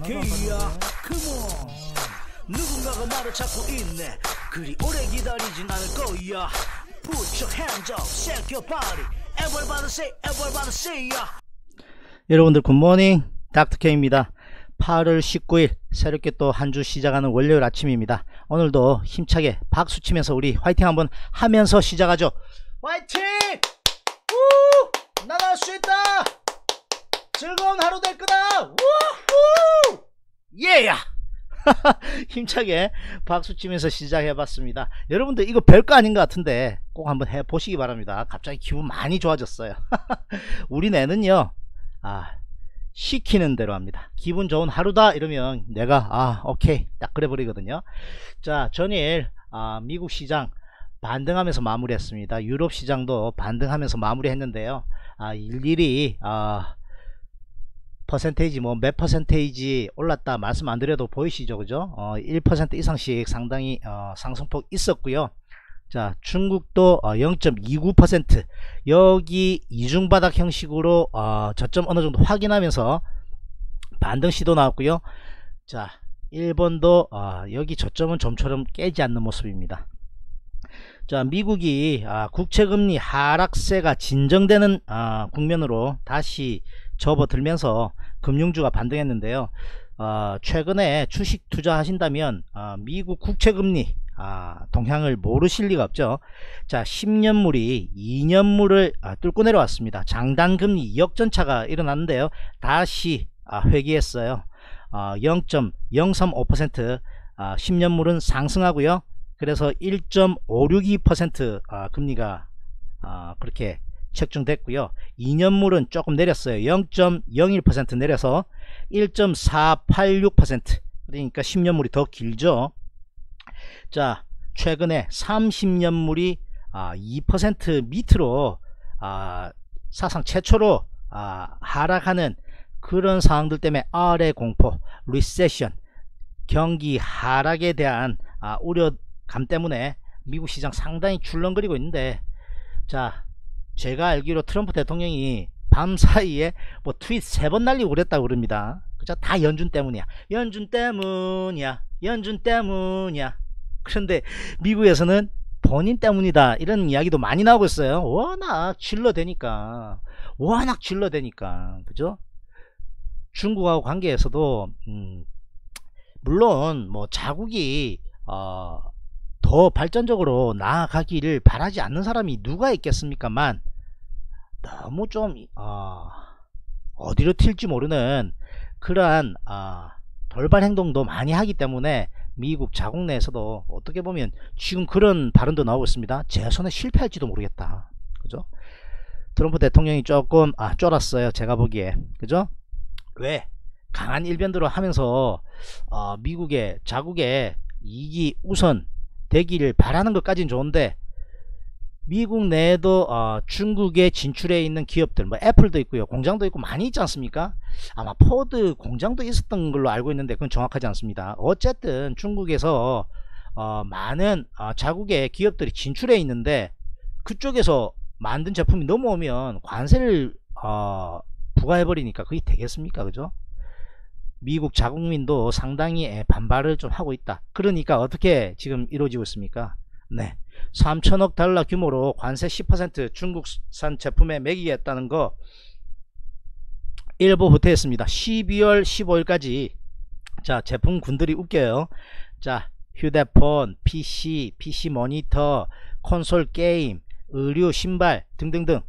K야 Come on. 누군가가 말을 찾고 있네. 그리 오래 기다리진 않을 거야. Put your hands up, shake your body. Everybody say, everybody say ya 여러분들 굿모닝 닥터케입니다. 8월 19일 새롭게 또 한 주 시작하는 월요일 아침입니다. 오늘도 힘차게 박수 치면서 우리 화이팅 한번 하면서 시작하죠. 화이팅! 우! 나갈 수 있다! 즐거운 하루 될 거다! 우 후 예야! 힘차게 박수 치면서 시작해봤습니다. 여러분들 이거 별거 아닌 것 같은데 꼭 한번 해보시기 바랍니다. 갑자기 기분 많이 좋아졌어요. 우리 내는요 아 시키는 대로 합니다. 기분 좋은 하루다 이러면 내가 아 오케이. 딱 그래 버리거든요. 자 전일 아, 미국 시장 반등하면서 마무리했습니다. 유럽 시장도 반등하면서 마무리했는데요. 아, 일일이 아, 퍼센테이지 뭐 몇 퍼센테이지 올랐다 말씀 안 드려도 보이시죠? 그죠? 어, 1% 이상씩 상당히 어, 상승폭 있었고요. 자 중국도 어, 0.29% 여기 이중바닥 형식으로 어, 저점 어느정도 확인하면서 반등 시도 나왔고요. 자 일본도 어, 여기 저점은 좀처럼 깨지 않는 모습입니다 자 미국이 아, 국채금리 하락세가 진정되는 아, 국면으로 다시 접어들면서 금융주가 반등했는데요. 어, 최근에 주식 투자하신다면 어, 미국 국채금리 아, 동향을 모르실 리가 없죠. 자 10년물이 2년물을 아, 뚫고 내려왔습니다. 장단금리 역전차가 일어났는데요. 다시 아, 회귀했어요. 어, 0.035% 아, 10년물은 상승하고요 그래서 1.562% 아, 금리가 아, 그렇게 책정됐고요. 2년물은 조금 내렸어요. 0.01% 내려서 1.486% 그러니까 10년물이 더 길죠. 자 최근에 30년물이 아, 2% 밑으로 아, 사상 최초로 아, 하락하는 그런 상황들 때문에 아래 공포 리세션 경기 하락에 대한 아, 우려 감 때문에 미국 시장 상당히 출렁거리고 있는데 자 제가 알기로 트럼프 대통령이 밤 사이에 뭐 트윗 세 번 날리고 그랬다고 그럽니다. 그죠 다 연준 때문이야. 연준 때문이야. 연준 때문이야. 그런데 미국에서는 본인 때문이다. 이런 이야기도 많이 나오고 있어요. 워낙 질러대니까. 워낙 질러대니까. 그죠? 중국하고 관계에서도 음, 물론 뭐 자국이 어, 더 발전적으로 나아가기를 바라지 않는 사람이 누가 있겠습니까만 너무 좀 어, 어디로 튈지 모르는 그러한 어, 돌발 행동도 많이 하기 때문에 미국 자국 내에서도 어떻게 보면 지금 그런 발언도 나오고 있습니다. 제 손에 실패할지도 모르겠다. 그죠? 트럼프 대통령이 조금 아 쫄았어요. 제가 보기에. 그죠? 왜? 강한 일변들을 하면서 어, 미국의 자국의 이익이 우선 되기를 바라는 것까지는 좋은데 미국 내에도 어, 중국에 진출해 있는 기업들 뭐 애플도 있고요 공장도 있고 많이 있지 않습니까? 아마 포드 공장도 있었던 걸로 알고 있는데 그건 정확하지 않습니다. 어쨌든 중국에서 어, 많은 어, 자국의 기업들이 진출해 있는데 그쪽에서 만든 제품이 넘어오면 관세를 어, 부과해 버리니까 그게 되겠습니까? 그죠 미국 자국민도 상당히 반발을 좀 하고 있다. 그러니까 어떻게 지금 이루어지고 있습니까? 네. 3천억 달러 규모로 관세 10% 중국산 제품에 매기겠다는 거 일부 후퇴했습니다. 12월 15일까지. 자 제품 군들이 웃겨요. 자 휴대폰 PC PC 모니터 콘솔 게임 의류 신발 등등등.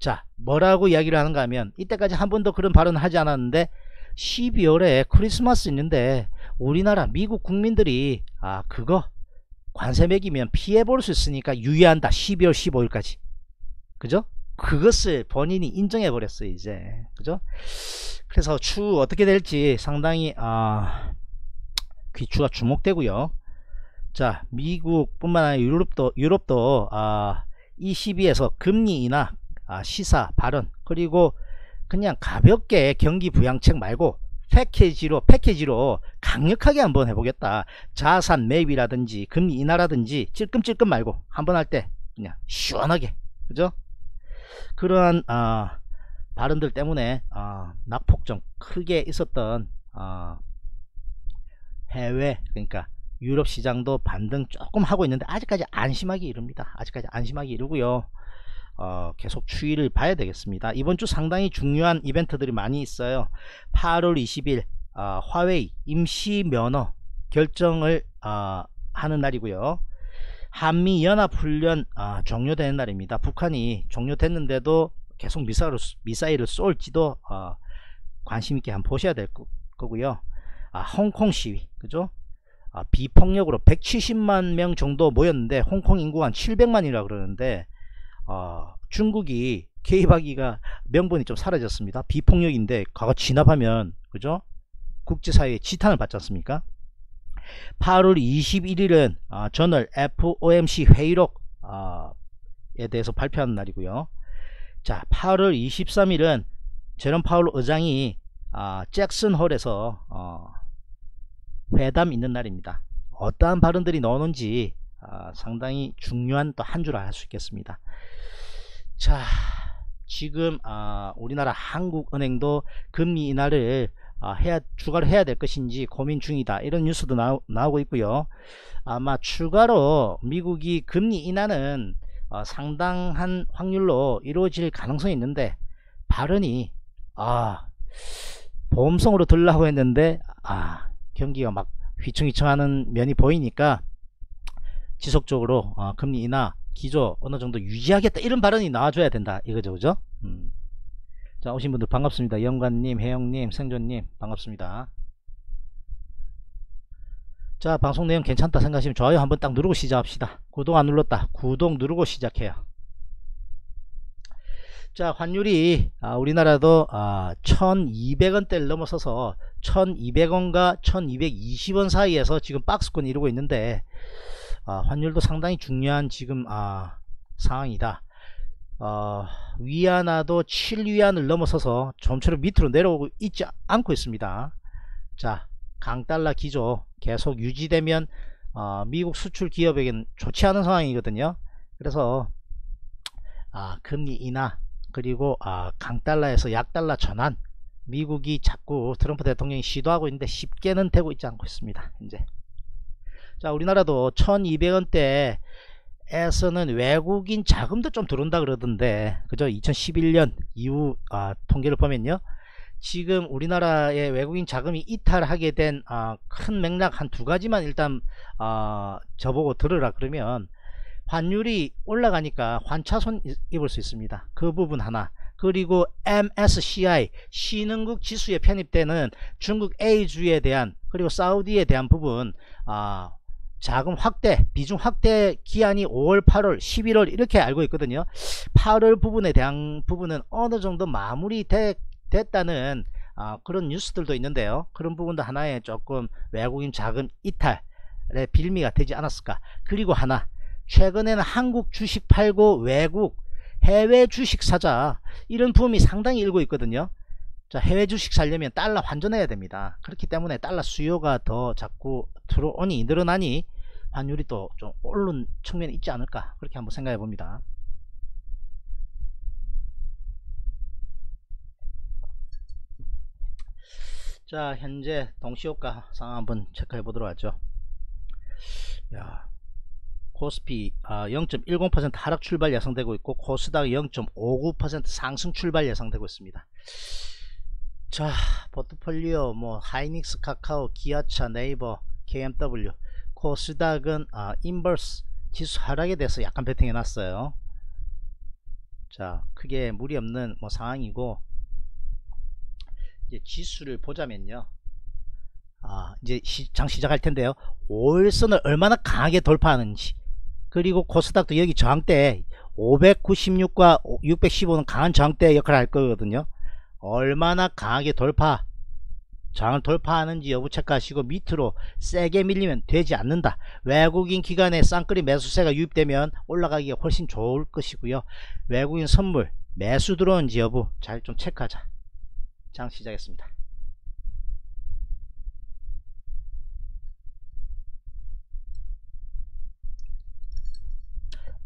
자 뭐라고 이야기를 하는가 하면 이때까지 한 번도 그런 발언을 하지 않았는데 12월에 크리스마스 있는데 우리나라 미국 국민들이 아 그거 관세 매기면 피해 볼 수 있으니까 유의한다. 12월 15일까지. 그죠? 그것을 본인이 인정해 버렸어요 이제. 그죠? 그래서 추 어떻게 될지 상당히 아 귀추가 주목되고요. 자 미국 뿐만 아니라 유럽도 유럽도 아, ECB에서 금리 인하 아, 시사 발언 그리고 그냥 가볍게 경기 부양책 말고 패키지로 패키지로 강력하게 한번 해보겠다 자산 매입이라든지 금리 인하라든지 찔끔찔끔 말고 한번 할 때 그냥 시원하게 그죠 그러한 어, 발언들 때문에 어, 낙폭 좀 크게 있었던 어, 해외 그러니까 유럽 시장도 반등 조금 하고 있는데 아직까지 안심하기 이릅니다. 아직까지 안심하기 이르고요. 어, 계속 추이를 봐야 되겠습니다. 이번 주 상당히 중요한 이벤트들이 많이 있어요. 8월 20일 어, 화웨이 임시 면허 결정을 어, 하는 날이고요. 한미 연합 훈련 어, 종료되는 날입니다. 북한이 종료됐는데도 계속 미사일을, 미사일을 쏠지도 어, 관심 있게 한번 보셔야 될 거 고요. 아, 홍콩 시위, 그죠? 아, 비폭력으로 170만 명 정도 모였는데 홍콩 인구가 한 700만이라 그러는데 어, 중국이 개입하기가 명분이 좀 사라졌습니다. 비폭력인데 과거 진압하면 그죠? 국제사회의 지탄을 받지 않습니까? 8월 21일은 어, 저널 FOMC 회의록에 어, 대해서 발표하는 날이고요. 자, 8월 23일은 제롬 파울 의장이 어, 잭슨 홀에서 어, 회담 있는 날입니다. 어떠한 발언들이 나오는지 어, 상당히 중요한 또한 주라 할수 있겠습니다. 자, 지금 어, 우리나라 한국은행도 금리 인하를 어, 해야 추가로 해야 될 것인지 고민 중이다 이런 뉴스도 나오, 나오고 있고요. 아마 추가로 미국이 금리 인하는 어, 상당한 확률로 이루어질 가능성이 있는데 발언이 아 보험성으로 들라고 했는데 아 경기가 막 휘청휘청하는 면이 보이니까 지속적으로 어, 금리 인하 기조 어느 정도 유지하겠다 이런 발언이 나와줘야 된다. 이거죠 그죠? 음. 자 오신 분들 반갑습니다. 영관님 혜영님 생존님 반갑습니다. 자 방송 내용 괜찮다 생각하시면 좋아요 한번 딱 누르고 시작합시다. 구독 안 눌렀다. 구독 누르고 시작해요. 자 환율이 아, 우리나라도 아, 1200원대를 넘어서서 1200원과 1220원 사이에서 지금 박스권 이루고 있는데 아, 환율도 상당히 중요한 지금 아, 상황이다 어, 위안화도 7위안을 넘어서서 좀처럼 밑으로 내려오고 있지 않고 있습니다 자 강달러 기조 계속 유지되면 어, 미국 수출 기업에게는 좋지 않은 상황이거든요. 그래서 아, 금리 인하 그리고 아, 강달러에서 약달러 전환 미국이 자꾸 트럼프 대통령이 시도하고 있는데 쉽게는 되고 있지 않고 있습니다. 이제 자 우리나라도 1200원대 에서는 외국인 자금도 좀 들어온다 그러던데 그죠? 2011년 이후 아, 통계를 보면요. 지금 우리나라의 외국인 자금이 이탈하게 된큰 어, 맥락 한 두 가지만 일단 어, 저보고 들으라 그러면 환율이 올라가니까 환차손 입을 수 있습니다. 그 부분 하나. 그리고 MSCI 신흥국 지수에 편입되는 중국 A주에 대한 그리고 사우디에 대한 부분 어, 자금 확대 비중 확대 기한이 5월 8월 11월 이렇게 알고 있거든요 8월 부분에 대한 부분은 어느 정도 마무리돼 됐다는 어, 그런 뉴스들도 있는데요. 그런 부분도 하나의 조금 외국인 자금 이탈의 빌미가 되지 않았을까. 그리고 하나 최근에는 한국 주식 팔고 외국 해외 주식 사자 이런 붐이 상당히 일고 있거든요. 자 해외 주식 살려면 달러 환전해야 됩니다. 그렇기 때문에 달러 수요가 더 자꾸 들어오니 늘어나니 환율이 또 좀 오른 측면이 있지 않을까 그렇게 한번 생각해 봅니다. 자 현재 동시효과 상황 한번 체크해 보도록 하죠 야 코스피 아, 0.10% 하락 출발 예상되고 있고 코스닥 0.59% 상승 출발 예상되고 있습니다 자 포트폴리오 뭐 하이닉스 카카오 기아차 네이버 KMW 코스닥은 아, 인버스 지수 하락에 대해서 약간 베팅해 놨어요 자 크게 무리 없는 뭐 상황이고 이제 지수를 보자면요. 아, 이제 장 시작할 텐데요. 5일선을 얼마나 강하게 돌파하는지 그리고 코스닥도 여기 저항대 596과 615는 강한 저항대 역할을 할 거거든요. 얼마나 강하게 돌파 저항을 돌파하는지 여부 체크하시고 밑으로 세게 밀리면 되지 않는다. 외국인 기관의 쌍끌이 매수세가 유입되면 올라가기가 훨씬 좋을 것이고요. 외국인 선물 매수 들어오는지 여부 잘 좀 체크하자. 장 시작했습니다.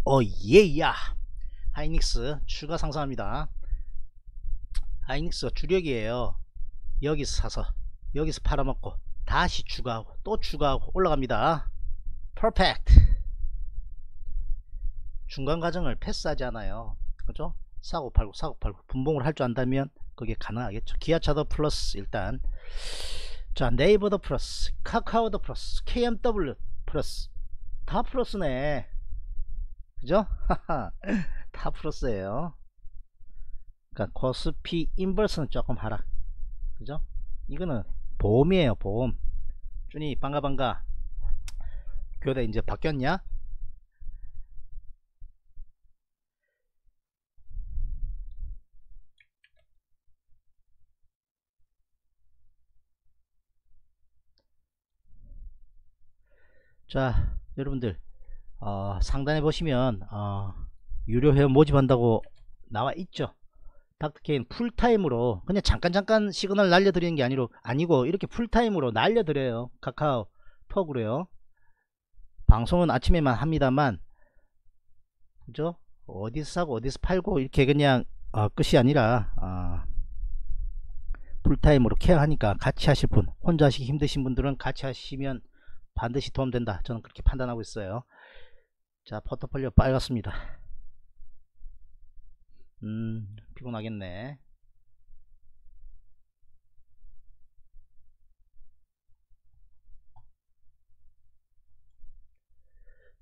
어 예야 하이닉스 추가 상승합니다 하이닉스가 주력이에요. 여기서 사서 여기서 팔아먹고 다시 추가하고 또 추가하고 올라갑니다. Perfect 중간 과정을 패스하지 않아요. 그죠? 사고 팔고 사고 팔고 분봉을 할 줄 안다면 그게 가능하겠죠. 기아차도 플러스 일단. 자 네이버도 플러스 카카오도 플러스 KMW 플러스. 다 플러스네. 그죠? 다 플러스예요 그러니까 코스피 인버스는 조금 하락. 그죠? 이거는 보험이에요 보험. 준이 반가 반가. 교대 이제 바뀌었냐? 자 여러분들 어, 상단에 보시면 어, 유료 회원 모집한다고 나와 있죠 닥터케이는 풀타임으로 그냥 잠깐 잠깐 시그널 날려드리는 게 아니로 아니고 이렇게 풀타임으로 날려드려요. 카카오 톡으로요. 방송은 아침에만 합니다만 그죠? 어디서 사고 어디서 팔고 이렇게 그냥 어, 끝이 아니라 어, 풀타임으로 케어하니까 같이 하실 분 혼자 하시기 힘드신 분들은 같이 하시면 반드시 도움된다. 저는 그렇게 판단하고 있어요. 자 포트폴리오 빨갛습니다 음 피곤하겠네.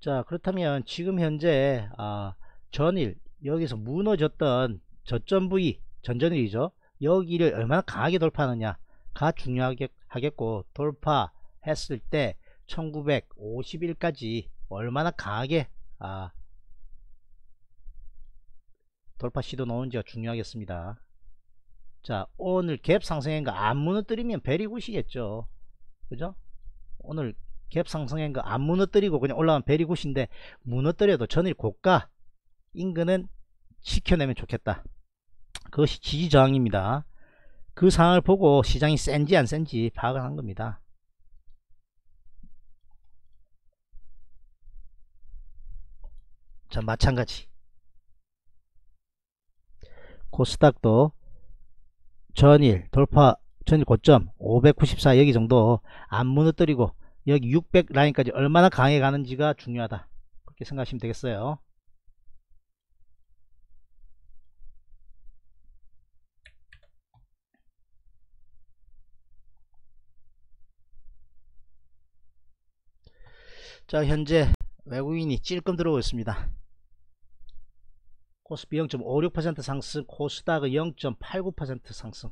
자 그렇다면 지금 현재 아, 전일 여기서 무너졌던 저점 부위 전전일이죠. 여기를 얼마나 강하게 돌파하느냐가 중요하겠고 돌파했을 때 1951까지 얼마나 강하게 아, 돌파 시도 넣은지가 중요하겠습니다. 자 오늘 갭 상승한 거안 무너뜨리면 베리 굿이겠죠. 그죠? 오늘 갭 상승한 거안 무너뜨리고 그냥 올라가면 베리 굿인데 무너뜨려도 전일 고가 인근은 지켜내면 좋겠다. 그것이 지지저항입니다. 그 상황을 보고 시장이 센지 안 센지 파악을 한 겁니다. 자 마찬가지 코스닥도 전일 돌파 전일 고점 594 여기 정도 안 무너뜨리고 여기 600 라인까지 얼마나 강해 가는지가 중요하다. 그렇게 생각하시면 되겠어요. 자 현재 외국인이 찔끔 들어오고 있습니다 코스피 0.56% 상승 코스닥은 0.89% 상승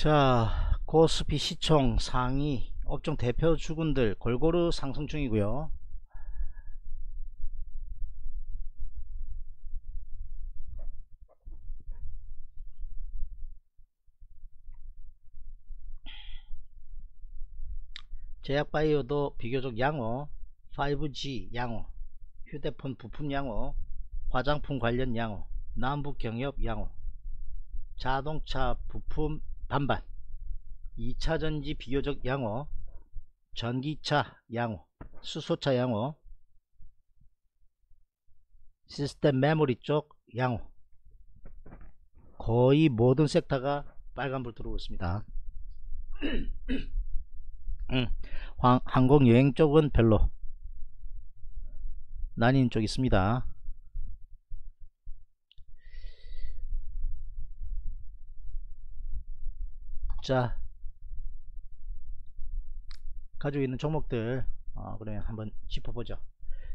자 코스피 시총 상위 업종 대표 주군들 골고루 상승 중이고요. 제약바이오도 비교적 양호 5G 양호 휴대폰 부품 양호 화장품 관련 양호 남북경협 양호 자동차 부품 반반. 2차전지 비교적 양호 전기차 양호 수소차 양호 시스템 메모리 쪽 양호. 거의 모든 섹터가 빨간불 들어오고 있습니다. 음, 항공여행 쪽은 별로 나뉜 쪽 있습니다 자 가지고 있는 종목들 어, 그러면 한번 짚어보죠.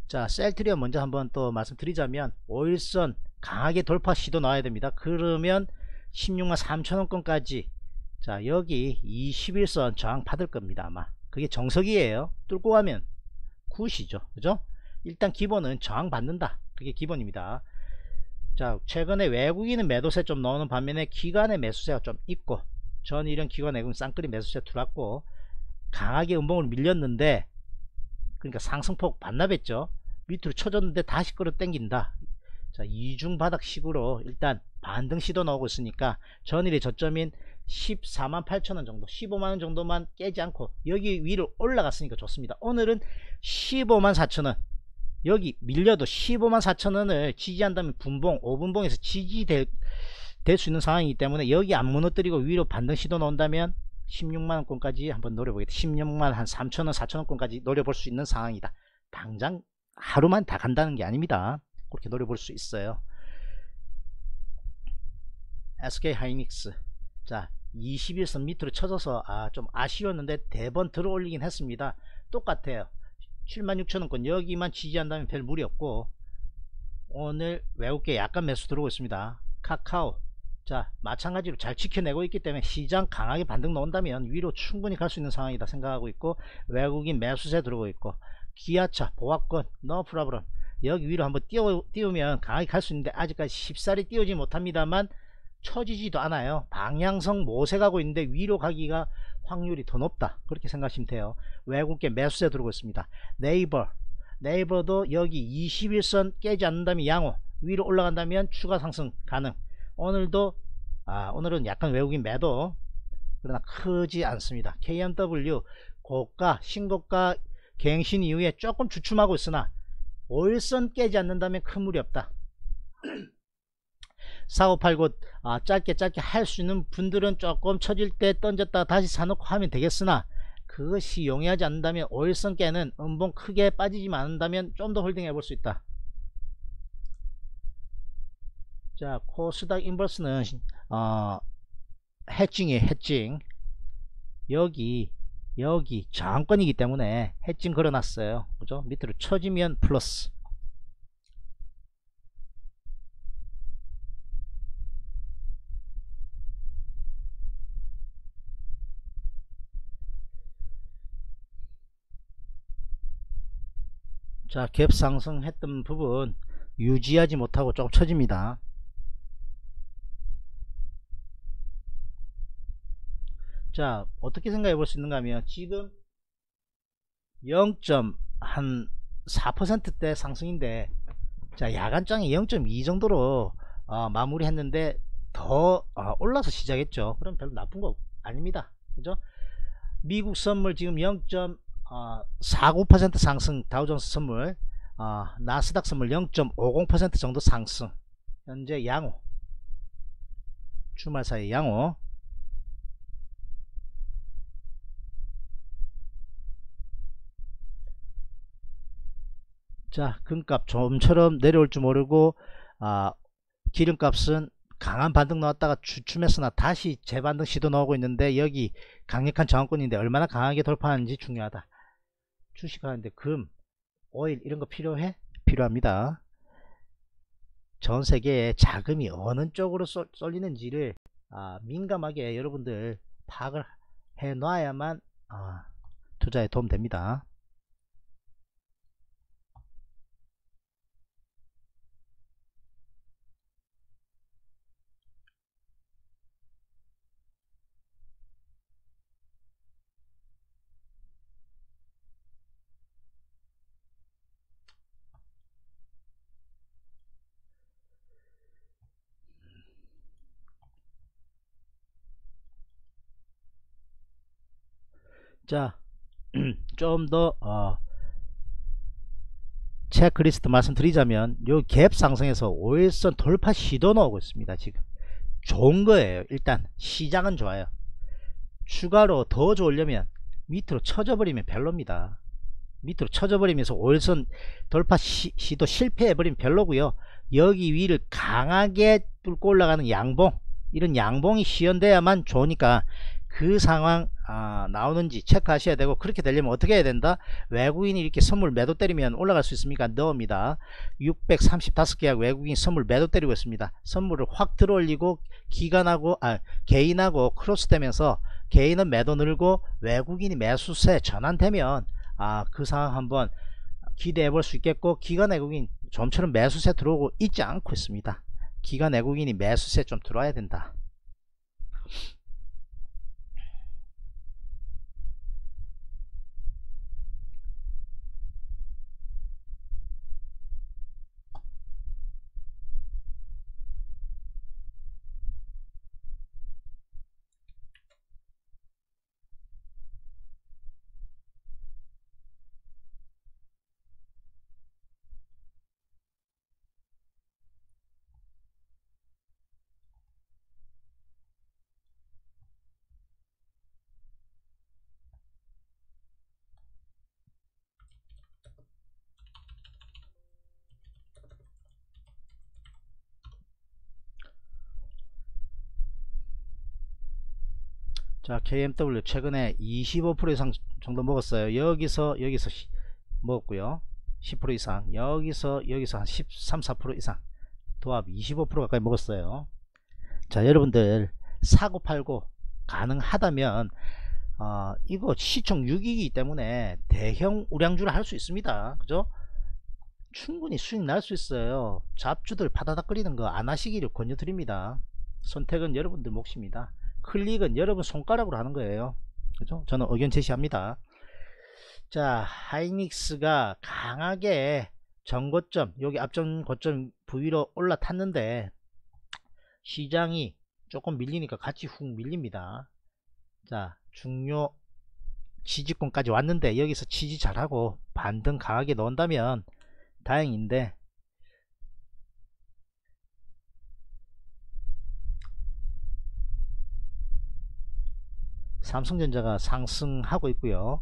자 셀트리온 먼저 한번 또 말씀드리자면 5일선 강하게 돌파 시도 나와야 됩니다. 그러면 16만 3천원권까지. 자 여기 21선 저항 받을 겁니다 아마. 그게 정석이에요. 뚫고 가면 굿이죠. 그죠? 일단 기본은 저항 받는다. 그게 기본입니다. 자 최근에 외국인은 매도세 좀 넣는 반면에 기관의 매수세가 좀 있고 전 이런 기관 외국인 쌍끌이 매수세 들어왔고 강하게 음봉을 밀렸는데 그러니까 상승폭 반납했죠. 밑으로 쳐줬는데 다시 끌어당긴다. 자 이중 바닥식으로 일단 반등 시도 나오고 있으니까 전일의 저점인 14만 8천원 정도 15만원 정도만 깨지 않고 여기 위로 올라갔으니까 좋습니다. 오늘은 15만 4천원. 여기 밀려도 15만 4천원을 지지한다면 분봉 5분봉에서 지지될 수 있는 상황이기 때문에 여기 안 무너뜨리고 위로 반등 시도 나온다면 16만원권까지 한번 노려보겠다. 16만 한 3천원 4천원권까지 노려볼 수 있는 상황이다. 당장 하루만 다 간다는 게 아닙니다. 그렇게 노려볼 수 있어요. SK 하이닉스. 자 21선 밑으로 쳐져서 아 좀 아쉬웠는데 대번 들어 올리긴 했습니다. 똑같아요. 76,000원권 여기만 지지한다면 별 무리 없고 오늘 외국계 약간 매수 들어오고 있습니다. 카카오 자 마찬가지로 잘 지켜내고 있기 때문에 시장 강하게 반등 나온다면 위로 충분히 갈 수 있는 상황이다 생각하고 있고 외국인 매수세 들어오고 있고 기아차 보합권 no problem 여기 위로 한번 띄워, 띄우면 강하게 갈 수 있는데 아직까지 쉽사리 띄우지 못합니다만 처지지도 않아요. 방향성 모색하고 있는데 위로 가기가 확률이 더 높다. 그렇게 생각하시면 돼요. 외국계 매수세 들어오고 있습니다. 네이버. 네이버도 여기 21선 깨지 않는다면 양호. 위로 올라간다면 추가 상승 가능 오늘도 아 오늘은 약간 외국인 매도 그러나 크지 않습니다. KMW 고가 신고가 갱신 이후에 조금 주춤하고 있으나 5일선 깨지 않는다면 큰 무리 없다. 사고 팔고 아, 짧게 짧게 할 수 있는 분들은 조금 처질 때 던졌다 다시 사놓고 하면 되겠으나 그것이 용이하지 않는다면 5일선 깨는 음봉 크게 빠지지만 않는다면 좀 더 홀딩 해 볼 수 있다 자 코스닥 인버스는 어, 헤징이에요 헤징. 여기 여기 저항권이기 때문에 헤징 걸어놨어요. 그죠? 밑으로 쳐지면 플러스. 자, 갭 상승했던 부분 유지하지 못하고 조금 처집니다. 자, 어떻게 생각해 볼 수 있는가 하면 지금 0.4%대 상승인데 자, 야간장이 0.2 정도로 어, 마무리했는데 더 어, 올라서 시작했죠. 그럼 별로 나쁜 거 아닙니다. 그죠? 미국 선물 지금 0. 어, 49% 상승 다우존스 선물 어, 나스닥 선물 0.50% 정도 상승 현재 양호 주말 사이 양호 자 금값 좀처럼 내려올 줄 모르고 아, 기름값은 강한 반등 나왔다가 주춤했으나 다시 재반등 시도 나오고 있는데 여기 강력한 저항권인데 얼마나 강하게 돌파하는지 중요하다 주식하는데 금, 오일 이런 거 필요해? 필요합니다. 전 세계에 자금이 어느 쪽으로 쏠 리는지를 아, 민감하게 여러분들 파악을 해 놔야만 아, 투자에 도움됩니다. 자, 좀 더, 어, 체크리스트 말씀드리자면, 요 갭 상승에서 5일선 돌파 시도 나오고 있습니다. 지금. 좋은 거예요. 일단, 시장은 좋아요. 추가로 더 좋으려면, 밑으로 쳐져버리면 별로입니다. 밑으로 쳐져버리면서 5일선 돌파 시, 도 실패해버리면 별로고요 여기 위를 강하게 뚫고 올라가는 양봉, 이런 양봉이 시연돼야만 좋으니까 그 상황 아, 나오는지 체크하셔야 되고 그렇게 되려면 어떻게 해야 된다 외국인이 이렇게 선물 매도 때리면 올라갈 수 있습니까 넣습니다 635개하고 외국인 선물 매도 때리고 있습니다 선물을 확 들어올리고 기간하고 아 개인하고 크로스 되면서 개인은 매도 늘고 외국인이 매수세 전환되면 아 그 상황 한번 기대해 볼 수 있겠고 기관 외국인 좀처럼 매수세 들어오고 있지 않고 있습니다. 기관 외국인이 매수세 좀 들어와야 된다. 자 KMW 최근에 25% 이상 정도 먹었어요. 여기서 여기서 시, 먹었고요. 10% 이상. 여기서 여기서 한 13, 4% 이상. 도합 25% 가까이 먹었어요. 자 여러분들 사고 팔고 가능하다면 어, 이거 시총 6이기 때문에 대형 우량주를 할 수 있습니다. 그죠? 충분히 수익 날 수 있어요. 잡주들 파다닥 거리는 거 안 하시기를 권유드립니다. 선택은 여러분들 몫입니다 클릭은 여러분 손가락으로 하는 거예요. 그죠? 저는 의견 제시합니다. 자, 하이닉스가 강하게 전고점, 여기 앞전 고점 부위로 올라탔는데 시장이 조금 밀리니까 같이 훅 밀립니다. 자, 중요 지지권까지 왔는데 여기서 지지 잘하고 반등 강하게 넣은다면 다행인데 삼성전자가 상승하고 있고요.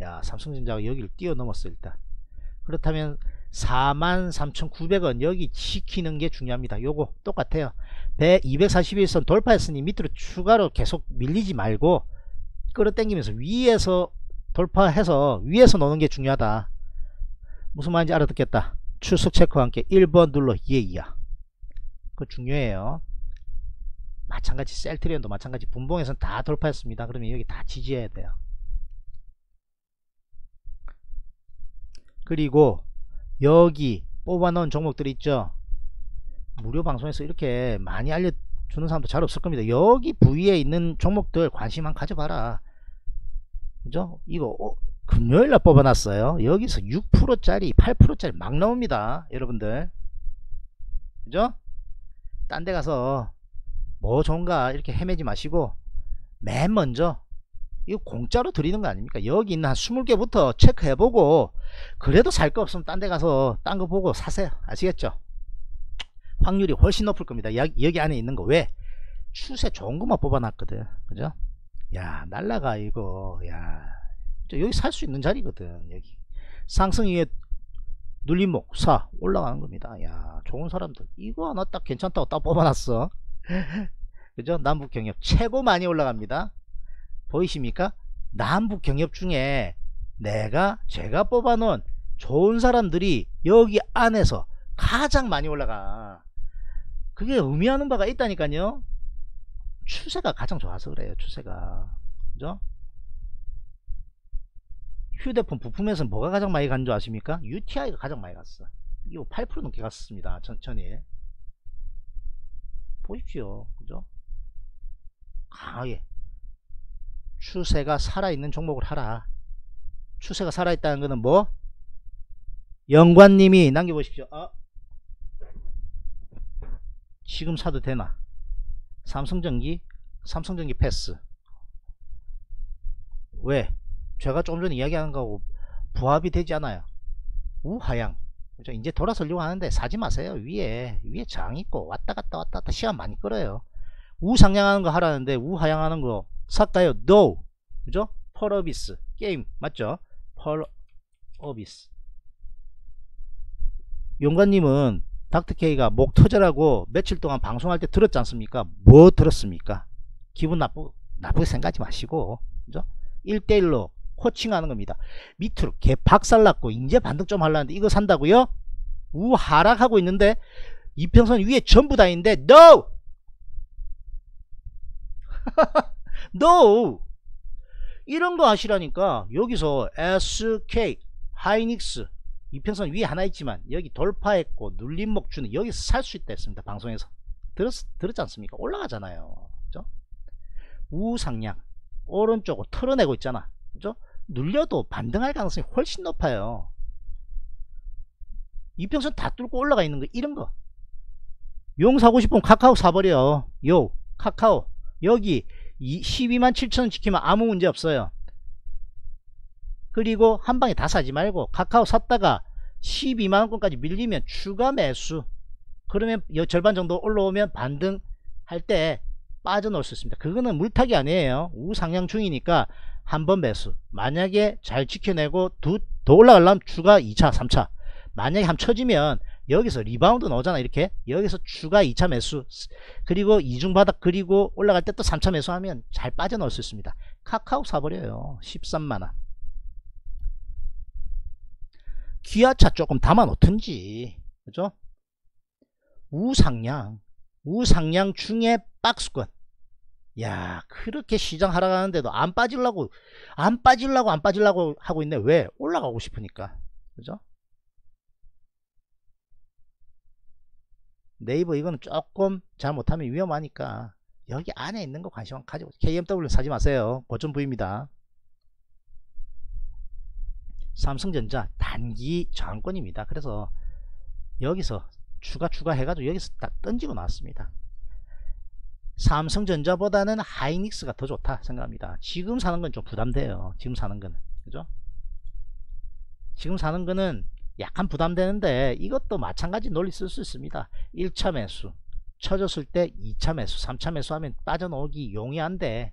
야 삼성전자가 여기를 뛰어넘었어 일단. 그렇다면 43,900원 여기 지키는 게 중요합니다. 요거 똑같아요. 241선 돌파했으니 밑으로 추가로 계속 밀리지 말고 끌어당기면서 위에서 돌파해서 위에서 노는 게 중요하다. 무슨 말인지 알아듣겠다. 출석 체크와 함께 1번 눌러 예이야. 그거 중요해요 마찬가지 셀트리온도 마찬가지 분봉에서는 다 돌파했습니다. 그러면 여기 다 지지해야 돼요. 그리고 여기 뽑아놓은 종목들 있죠. 무료 방송에서 이렇게 많이 알려주는 사람도 잘 없을 겁니다. 여기 부위에 있는 종목들 관심 한 가져봐라. 그죠? 이거 어, 금요일날 뽑아놨어요. 여기서 6%짜리 8%짜리 막 나옵니다. 여러분들. 그죠? 딴 데 가서 뭐 좋은가 이렇게 헤매지 마시고 맨 먼저 이거 공짜로 드리는 거 아닙니까? 여기 있는 한 20개부터 체크해보고 그래도 살 거 없으면 딴 데 가서 딴 거 보고 사세요. 아시겠죠? 확률이 훨씬 높을 겁니다. 여기 안에 있는 거. 왜? 추세 좋은 것만 뽑아놨거든. 그죠? 야 날라가 이거. 야 여기 살 수 있는 자리거든 여기. 상승 위에 눌림목 사 올라가는 겁니다. 야 좋은 사람들. 이거 하나 딱 괜찮다고 딱 뽑아놨어 그죠? 남북 경협 최고 많이 올라갑니다. 보이십니까? 남북 경협 중에 내가 제가 뽑아놓은 좋은 사람들이 여기 안에서 가장 많이 올라가. 그게 의미하는 바가 있다니까요. 추세가 가장 좋아서 그래요. 추세가. 그죠? 휴대폰 부품에서 뭐가 가장 많이 간 줄 아십니까? UTI가 가장 많이 갔어. 이거 8% 넘게 갔습니다. 전, 전에. 보십시오. 그죠? 강하게 추세가 살아있는 종목을 하라. 추세가 살아있다는 것은 뭐? 영관님이 남겨보십시오. 어? 지금 사도 되나? 삼성전기? 삼성전기 패스. 왜? 제가 조금 전에 이야기한 거하고 부합이 되지 않아요. 우하향. 그죠? 이제 돌아서려고 하는데 사지 마세요. 위에 위에 장 있고 왔다 갔다 왔다 갔다 시간 많이 끌어요. 우상향하는 거 하라는데 우하향하는 거 살까요? No. 그죠? 펄어비스 게임 맞죠? 펄어비스 용관님은 닥터케이가 목 터져라고 며칠 동안 방송할 때 들었지 않습니까? 뭐 들었습니까? 기분 나쁘, 나쁘게 생각하지 마시고 그죠? 1대1로 코칭하는 겁니다. 밑으로 개 박살났고 이제 반등 좀 하려는데 이거 산다고요? 우 하락하고 있는데 이평선 위에 전부 다 있는데 NO! NO! 이런 거 하시라니까 여기서 SK 하이닉스 이평선 위에 하나 있지만 여기 돌파했고 눌림목 주는 여기서 살 수 있다 했습니다 방송에서 들었, 들었지 않습니까 올라가잖아요 그죠 우상향 오른쪽으로 털어내고 있잖아 그죠 눌려도 반등할 가능성이 훨씬 높아요. 이평선 다 뚫고 올라가 있는 거 이런 거 용 사고 싶으면 카카오 사버려. 요 카카오. 여기 12만 7천원 지키면 아무 문제 없어요. 그리고 한 방에 다 사지 말고 카카오 샀다가 12만원권까지 밀리면 추가 매수. 그러면 절반 정도 올라오면 반등 할 때 빠져나올 수 있습니다. 그거는 물타기 아니에요. 우상향 중이니까 한 번 매수. 만약에 잘 지켜내고 두, 더 올라가려면 추가 2차 3차. 만약에 한 쳐지면 여기서 리바운드 나오잖아 이렇게. 여기서 추가 2차 매수. 그리고 이중바닥 그리고 올라갈 때 또 3차 매수하면 잘 빠져나올 수 있습니다. 카카오 사버려요. 13만원. 기아차 조금 담아 놓든지. 그죠? 우상향. 우상향 중에 박스권 야 그렇게 시장 하락하는데도 안 빠질라고 안 빠질라고 안 빠질라고 하고 있네. 왜? 올라가고 싶으니까. 그죠? 네이버 이거는 조금 잘못하면 위험하니까 여기 안에 있는 거 관심 가지고 KMW 사지 마세요. 고점 부입니다. 삼성전자 단기 저항권입니다. 그래서 여기서 추가 추가 해가지고 여기서 딱 던지고 나왔습니다 삼성전자보다는 하이닉스가 더 좋다 생각합니다. 지금 사는 건 좀 부담돼요. 지금 사는 거는. 그죠? 지금 사는 거는 약간 부담되는데 이것도 마찬가지 논리 쓸 수 있습니다. 1차 매수 쳐졌을 때 2차 매수 3차 매수 하면 빠져나오기 용이한데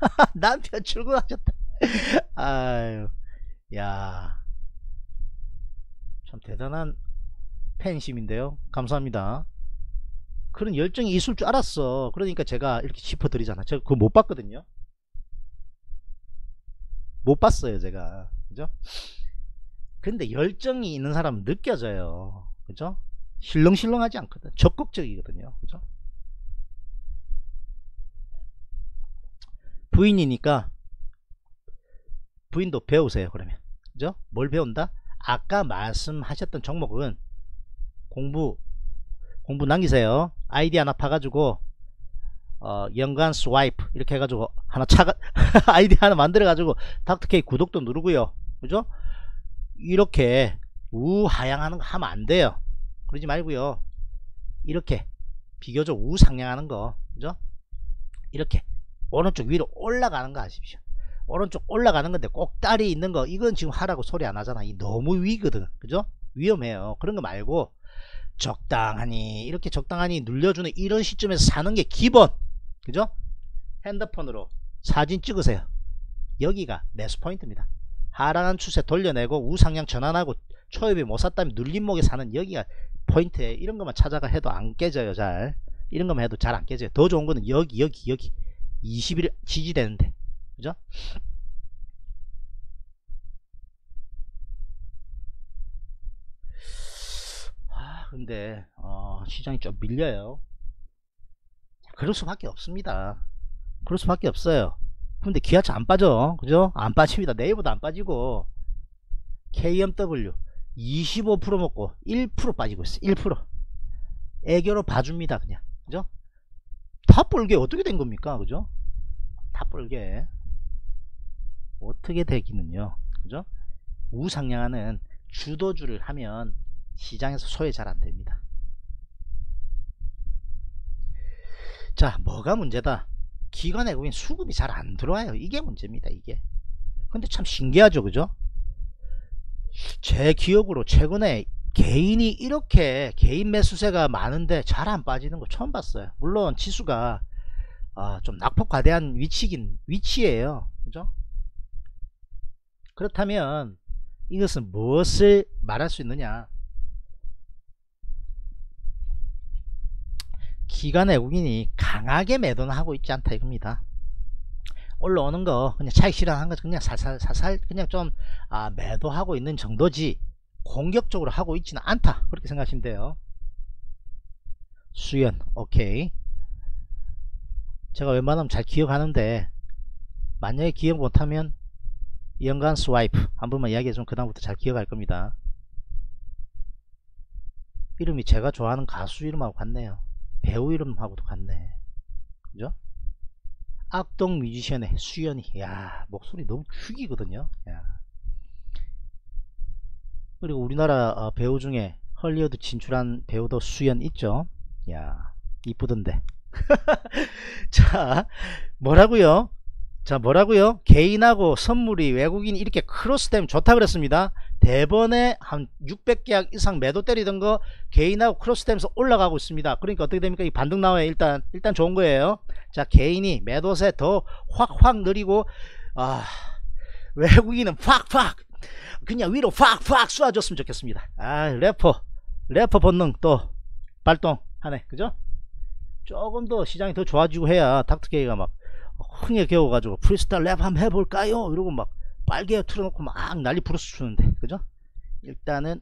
남편 출근하셨다. 아유 야 참 대단한 팬심인데요. 감사합니다. 그런 열정이 있을 줄 알았어. 그러니까 제가 이렇게 짚어드리잖아. 제가 그거 못 봤거든요. 못 봤어요 제가. 그죠? 근데 열정이 있는 사람은 느껴져요. 그죠? 실렁실렁하지 않거든. 적극적이거든요. 그죠? 부인이니까 부인도 배우세요 그러면. 그죠? 뭘 배운다 아까 말씀하셨던 종목은 공부 공부 남기세요. 아이디 하나 파가지고 어, 연간 스와이프 이렇게 해가지고 하나 차가 아이디 하나 만들어 가지고 닥터케이 구독도 누르고요. 그죠? 이렇게 우하향하는 거 하면 안 돼요. 그러지 말고요. 이렇게 비교적 우상향하는 거. 그죠? 이렇게 오른쪽 위로 올라가는 거 아십시오 오른쪽 올라가는 건데 꼭다리 있는 거 이건 지금 하라고 소리 안 하잖아. 이 너무 위거든. 그죠? 위험해요. 그런 거 말고 적당하니 이렇게 적당하니 눌려주는 이런 시점에서 사는 게 기본. 그죠? 핸드폰으로 사진 찍으세요. 여기가 매수 포인트입니다. 하락한 추세 돌려내고 우상향 전환하고 초입이 못 샀다면 눌림목에 사는 여기가 포인트에 이런 것만 찾아가 해도 안 깨져요 잘. 이런 것만 해도 잘 안 깨져요. 더 좋은 거는 여기 여기 여기. 20일 지지되는데 그죠? 아 근데 어, 시장이 좀 밀려요. 그럴 수밖에 없습니다. 그럴 수밖에 없어요. 근데 기아차 안 빠져. 그죠? 안 빠집니다. 네이버도 안 빠지고. KMW 25% 먹고 1% 빠지고 있어 1% 애교로 봐줍니다 그냥. 그죠? 탑볼게. 어떻게 된 겁니까? 그죠? 탑볼게 어떻게 되기는요? 그죠? 우상향하는 주도주를 하면 시장에서 소외 잘 안됩니다. 자 뭐가 문제다? 기관에 보면 수급이 잘 안 들어와요. 이게 문제입니다 이게. 근데 참 신기하죠 그죠? 제 기억으로 최근에 개인이 이렇게 개인 매수세가 많은데 잘 안 빠지는 거 처음 봤어요. 물론 지수가 아, 좀 낙폭 과대한 위치긴 위치예요. 그죠 그렇다면 이것은 무엇을 말할 수 있느냐 기관 외국인이 강하게 매도는 하고 있지 않다 이겁니다. 올라오는 거 그냥 차익 실현한 거 그냥 살살 살살 그냥 좀 아, 매도하고 있는 정도지 공격적으로 하고 있지는 않다 그렇게 생각하시면 돼요. 수연 오케이 제가 웬만하면 잘 기억하는데 만약에 기억 못하면 연간 스와이프. 한 번만 이야기해주면 그 다음부터 잘 기억할 겁니다. 이름이 제가 좋아하는 가수 이름하고 같네요. 배우 이름하고도 같네. 그죠? 악동 뮤지션의 수연이. 야 목소리 너무 죽이거든요. 야. 그리고 우리나라 어, 배우 중에 헐리우드 진출한 배우도 수연 있죠? 야 이쁘던데. 자 뭐라고요 자 뭐라고요? 개인하고 선물이 외국인 이렇게 크로스되면 좋다 그랬습니다. 대번에 한 600계약 이상 매도 때리던 거 개인하고 크로스되면서 올라가고 있습니다. 그러니까 어떻게 됩니까? 이 반등 나와요 일단 일단 좋은 거예요. 자 개인이 매도세 더 확확 느리고 아 외국인은 팍팍 그냥 위로 팍팍 쏘아줬으면 좋겠습니다. 아 래퍼 래퍼 본능 또 발동하네. 그죠? 조금 더 시장이 더 좋아지고 해야 닥터케이가 막 흥에 겨워가지고 프리스타일 랩 한번 해볼까요? 이러고 막 빨개 틀어놓고 막 난리 부르스 추는데 그죠? 일단은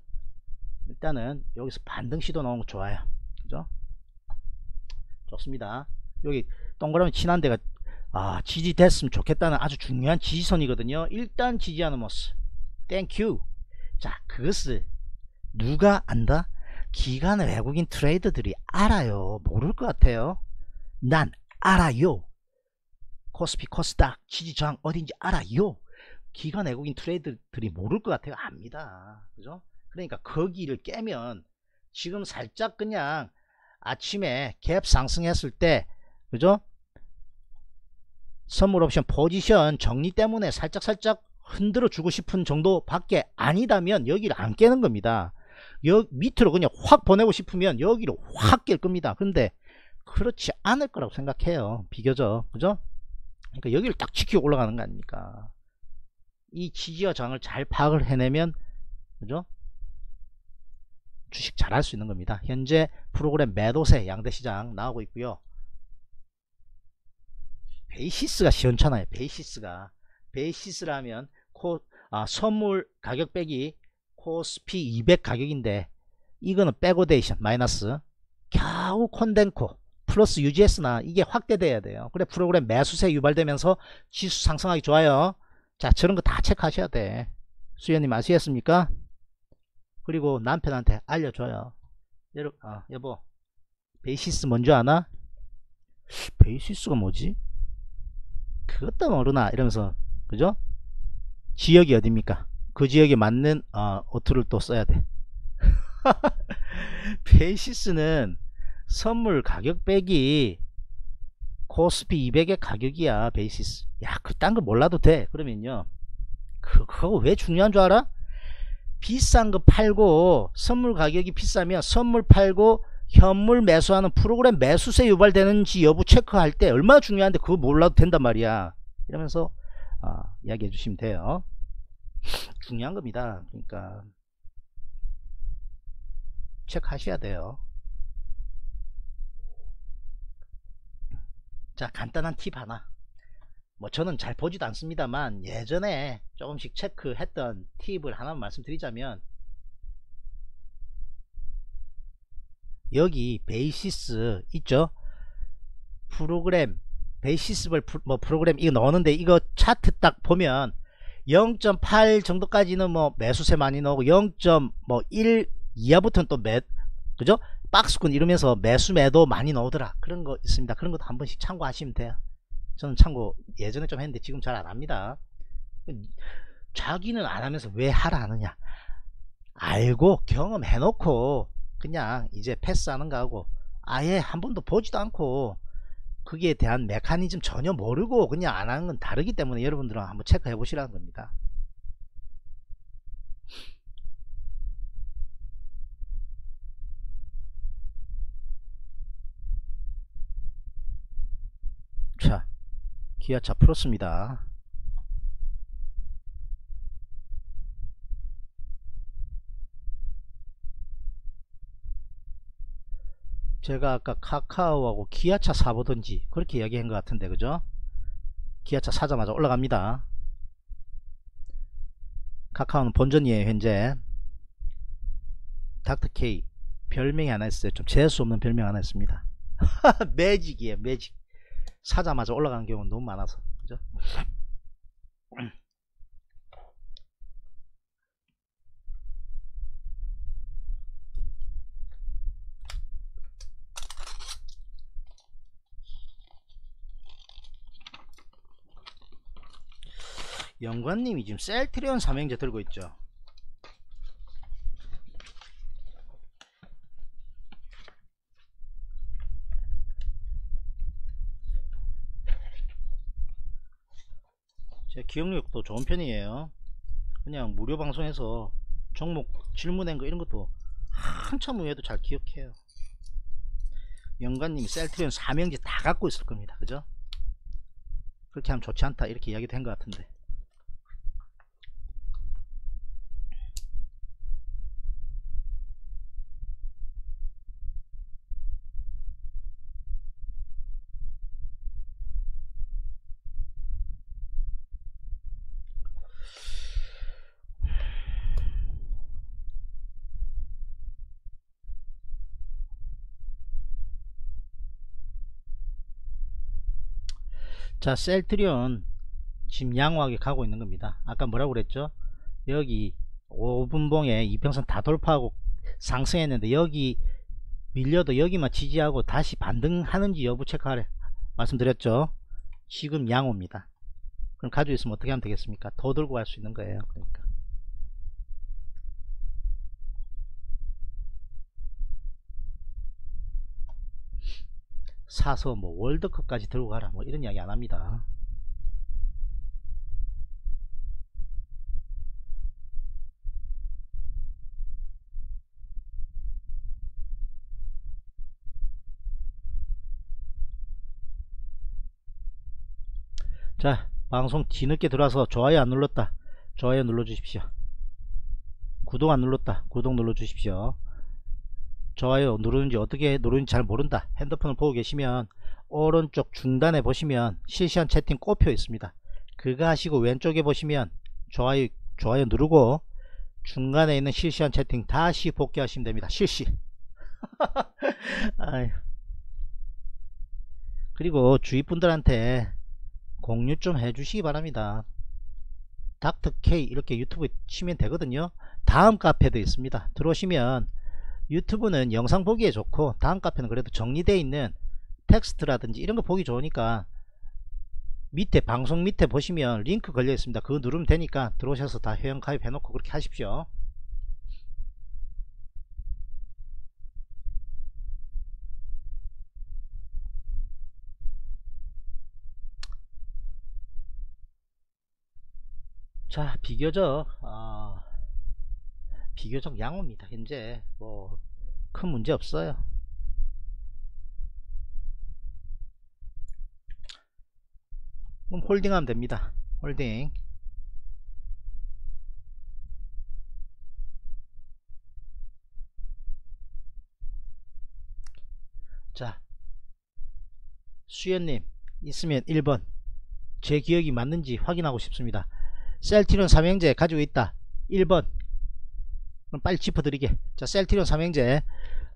일단은 여기서 반등 시도 나온 거 좋아요. 그죠? 좋습니다. 여기 동그라미 친한 데가 아 지지됐으면 좋겠다는 아주 중요한 지지선이거든요. 일단 지지하는 모습. Thank you 자 그것을 누가 안다? 기관 외국인 트레이더들이 알아요. 모를 것 같아요. 난 알아요 코스피 코스닥 지지저항 어딘지 알아요? 기관 외국인 트레이더들이 모를 것 같아요. 압니다. 그죠? 그러니까 거기를 깨면 지금 살짝 그냥 아침에 갭 상승했을 때 그죠? 선물 옵션 포지션 정리 때문에 살짝 살짝 흔들어 주고 싶은 정도 밖에 아니다면 여기를 안 깨는 겁니다. 여 밑으로 그냥 확 보내고 싶으면 여기로 확 깰 겁니다. 근데 그렇지 않을 거라고 생각해요. 비교적. 그죠 그러니까 여기를 딱 지키고 올라가는 거 아닙니까? 이 지지와 저항을 잘 파악을 해내면 그죠? 주식 잘할 수 있는 겁니다. 현재 프로그램 매도세 양대 시장 나오고 있고요. 베이시스가 시원찮아요. 베이시스가. 베이시스라면 코, 아, 선물 가격 빼기 코스피 200 가격인데 이거는 백워데이션 마이너스. 겨우 콘탱고 플러스 UGS나 이게 확대돼야 돼요 그래 프로그램 매수세 유발되면서 지수 상승하기 좋아요 자 저런 거 다 체크하셔야 돼 수연님 아시겠습니까 그리고 남편한테 알려줘요 여러, 아, 여보 베이시스 뭔지 아나? 베이시스가 뭐지? 그것도 모르나 이러면서 그죠? 지역이 어딥니까? 그 지역에 맞는 어, 어투를 또 써야 돼 베이시스는 선물 가격 빼기 코스피 200의 가격이야 베이시스. 야 그딴 거 몰라도 돼 그러면요. 그, 그거 왜 중요한 줄 알아? 비싼 거 팔고 선물 가격이 비싸면 선물 팔고 현물 매수하는 프로그램 매수세 유발되는지 여부 체크할 때 얼마나 중요한데 그거 몰라도 된단 말이야. 이러면서 어, 이야기해 주시면 돼요. 중요한 겁니다. 그러니까 체크하셔야 돼요 자 간단한 팁 하나 뭐 저는 잘 보지도 않습니다만 예전에 조금씩 체크했던 팁을 하나 말씀드리자면 여기 베이시스 있죠 프로그램 베이시스별 뭐 프로그램 이거 넣었는데 이거 차트 딱 보면 0.8 정도까지는 뭐 매수세 많이 나오고 0.1뭐 이하부터는 또 매, 그죠? 박스권 이러면서 매수 매도 많이 나오더라. 그런 거 있습니다. 그런 것도 한 번씩 참고하시면 돼요. 저는 참고 예전에 좀 했는데 지금 잘 안 합니다. 자기는 안 하면서 왜 하라 하느냐. 알고 경험해 놓고 그냥 이제 패스하는 거 하고 아예 한 번도 보지도 않고 그기에 대한 메커니즘 전혀 모르고 그냥 안 하는 건 다르기 때문에 여러분들은 한번 체크해 보시라는 겁니다. 자, 기아차 풀었습니다. 제가 아까 카카오하고 기아차 사보던지 그렇게 이야기한 것 같은데 그죠? 기아차 사자마자 올라갑니다. 카카오는 본전이에요 현재. 닥터케이 별명이 하나 있어요. 좀 재수 없는 별명 하나 있습니다. 매직이에요 매직 사자마자 올라가는 경우는 너무 많아서 그죠? 영관님이 지금 셀트리온 삼형제 들고 있죠. 제 기억력도 좋은 편이에요. 그냥 무료 방송에서 종목 질문한 거 이런 것도 한참 후에도 잘 기억해요. 영관님이 셀트리온 삼형제 다 갖고 있을 겁니다. 그죠? 그렇게 하면 좋지 않다 이렇게 이야기 된 것 같은데 자 셀트리온 지금 양호하게 가고 있는 겁니다. 아까 뭐라고 그랬죠? 여기 5분봉에 이평선 다 돌파하고 상승했는데 여기 밀려도 여기만 지지하고 다시 반등하는지 여부 체크하래 말씀드렸죠? 지금 양호입니다. 그럼 가지고 있으면 어떻게 하면 되겠습니까? 더 들고 갈 수 있는 거예요. 그러니까 사서 뭐 월드컵까지 들고 가라. 뭐 이런 이야기 안 합니다. 자 방송 뒤늦게 들어와서 좋아요 안 눌렀다. 좋아요 눌러 주십시오. 구독 안 눌렀다. 구독 눌러 주십시오 좋아요 누르는지 어떻게 누르는지 잘 모른다 핸드폰을 보고 계시면 오른쪽 중단에 보시면 실시간 채팅 꼽혀 있습니다. 그거 하시고 왼쪽에 보시면 좋아요 좋아요 누르고 중간에 있는 실시간 채팅 다시 복귀하시면 됩니다. 실시. 그리고 주위 분들한테 공유 좀 해주시기 바랍니다. 닥터K 이렇게 유튜브 치면 되거든요. 다음 카페도 있습니다. 들어오시면 유튜브는 영상 보기에 좋고 다음 카페는 그래도 정리되어 있는 텍스트라든지 이런 거 보기 좋으니까 밑에 방송 밑에 보시면 링크 걸려 있습니다. 그거 누르면 되니까 들어오셔서 다 회원 가입 해 놓고 그렇게 하십시오. 자 비교적 어, 비교적 양호입니다. 현재 뭐 큰 문제 없어요. 그럼 홀딩하면 됩니다. 홀딩. 자 수연님 있으면 1번. 제 기억이 맞는지 확인하고 싶습니다. 셀티론 삼형제 가지고 있다. 1번 그럼 빨리 짚어드리게. 자 셀트리온 삼형제.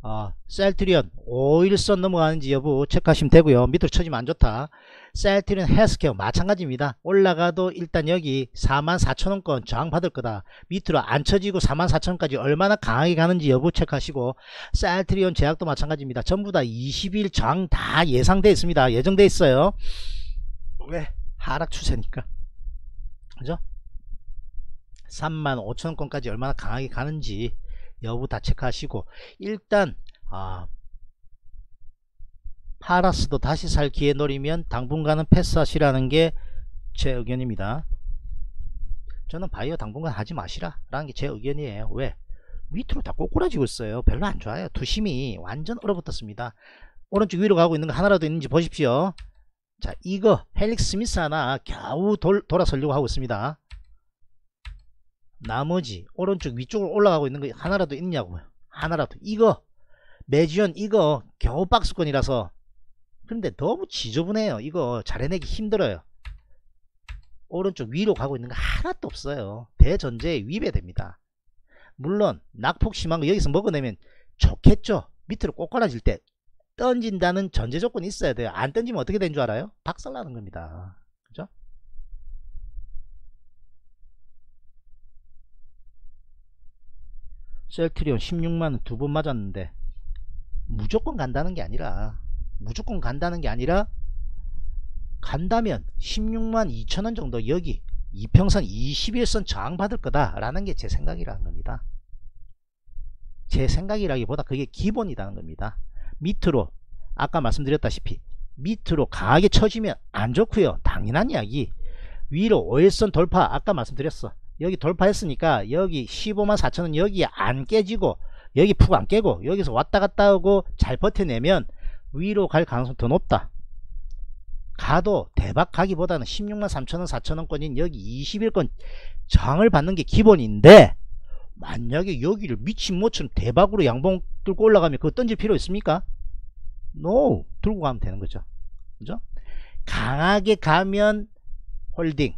어, 셀트리온 5일선 넘어가는지 여부 체크하시면 되고요. 밑으로 쳐지면 안좋다. 셀트리온 헬스케어 마찬가지입니다. 올라가도 일단 여기 44,000원권 저항 받을 거다. 밑으로 안 쳐지고 44,000원까지 얼마나 강하게 가는지 여부 체크하시고 셀트리온 제약도 마찬가지입니다. 전부 다 20일 저항 다 예상되어 있습니다. 예정되어 있어요. 왜? 하락 추세니까. 그죠 35,000원권까지 얼마나 강하게 가는지 여부 다 체크하시고 일단 아, 파라스도 다시 살 기회 노리면 당분간은 패스하시라는 게 제 의견입니다. 저는 바이오 당분간 하지 마시라 라는 게 제 의견이에요. 왜? 밑으로 다 꼬꾸라지고 있어요. 별로 안 좋아요. 두심이 완전 얼어붙었습니다. 오른쪽 위로 가고 있는 거 하나라도 있는지 보십시오. 자 이거 헬릭스 스미스 하나 겨우 돌, 돌아서려고 하고 있습니다. 나머지 오른쪽 위쪽으로 올라가고 있는 거 하나라도 있냐고요 하나라도. 이거. 매지연 이거 겨우 박스권이라서. 근데 너무 지저분해요. 이거 잘 해내기 힘들어요. 오른쪽 위로 가고 있는 거 하나도 없어요. 대전제에 위배됩니다. 물론 낙폭 심한 거 여기서 먹어내면 좋겠죠. 밑으로 꼬꾸라질 때 던진다는 전제 조건이 있어야 돼요. 안 던지면 어떻게 된 줄 알아요? 박살나는 겁니다. 그죠? 셀트리온 16만원 두 번 맞았는데 무조건 간다는 게 아니라 무조건 간다는 게 아니라 간다면 16만 2천원 정도 여기 이평선 21선 저항 받을 거다 라는 게 제 생각이라는 겁니다. 제 생각이라기보다 그게 기본이라는 겁니다. 밑으로 아까 말씀드렸다시피 밑으로 강하게 쳐지면 안 좋고요. 당연한 이야기. 위로 5일선 돌파 아까 말씀드렸어 여기 돌파했으니까 여기 15만 4천원 여기 안 깨지고 여기 푹 안 깨고 여기서 왔다 갔다 하고 잘 버텨내면 위로 갈 가능성 더 높다 가도 대박 가기보다는 16만 3천원 4천원권인 여기 21권 저항을 받는 게 기본인데 만약에 여기를 미친 놈처럼 대박으로 양봉 뚫고 올라가면 그거 던질 필요 있습니까? 노 들고 가면 되는 거죠 그죠? 강하게 가면 홀딩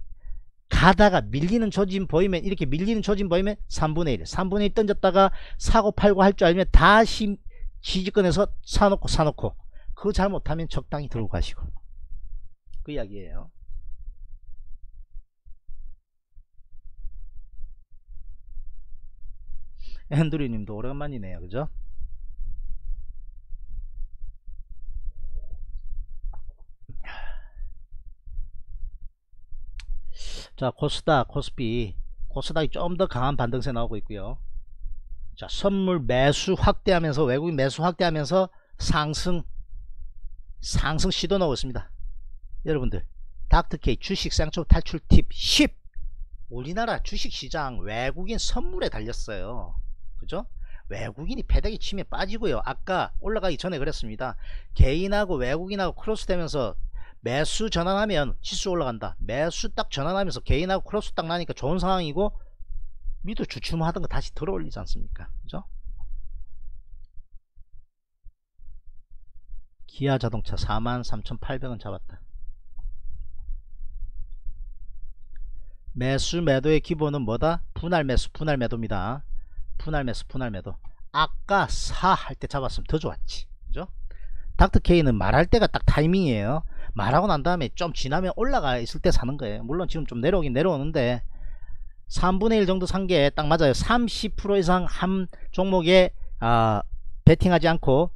가다가 밀리는 조짐 보이면 이렇게 밀리는 조짐 보이면 3분의 1 3분의 1 던졌다가 사고 팔고 할 줄 알면 다시 지지권에서 사놓고 사놓고 그거 잘못하면 적당히 들고 가시고. 그 이야기예요. 앤드류 님도 오랜만이네요. 그죠 자 코스닥 코스피. 코스닥이 좀 더 강한 반등세 나오고 있고요. 자 선물 매수 확대하면서 외국인 매수 확대하면서 상승 상승 시도 나오고 있습니다. 여러분들 닥터케이 주식 쌩초 탈출 팁 10 우리나라 주식시장 외국인 선물에 달렸어요. 그죠? 외국인이 패대기 치면 빠지고요. 아까 올라가기 전에 그랬습니다. 개인하고 외국인하고 크로스 되면서 매수 전환하면 지수 올라간다. 매수 딱 전환하면서 개인하고 크로스 딱 나니까 좋은 상황이고 미도 주춤하던 거 다시 들어올리지 않습니까? 그죠? 기아 자동차 43,800원 잡았다. 매수 매도의 기본은 뭐다? 분할 매수 분할 매도입니다. 분할 매수 분할 매도. 아까 사할때 잡았으면 더 좋았지. 그죠? 닥터케이는 말할 때가 딱 타이밍이에요 말하고 난 다음에 좀 지나면 올라가 있을 때 사는 거예요. 물론 지금 좀 내려오긴 내려오는데 3분의 1 정도 산 게 딱 맞아요. 30% 이상 한 종목에 아, 베팅하지 않고